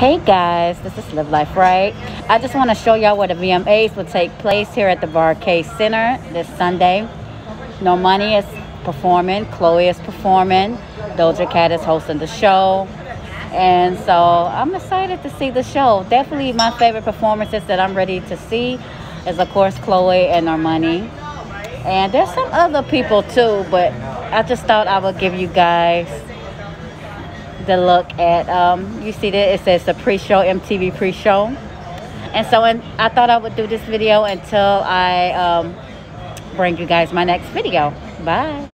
Hey guys, this is Live Life Right. I just want to show y'all where the VMAs will take place here at the Barclays Center this Sunday. Normani is performing, Chloe is performing, Doja Cat is hosting the show. And so I'm excited to see the show. Definitely my favorite performances that I'm ready to see is of course Chloe and Normani. And there's some other people too, but I just thought I would give you guys the look at um, you see that it says the pre-show MTV pre-show. And so and I thought I would do this video until I um, bring you guys my next video. Bye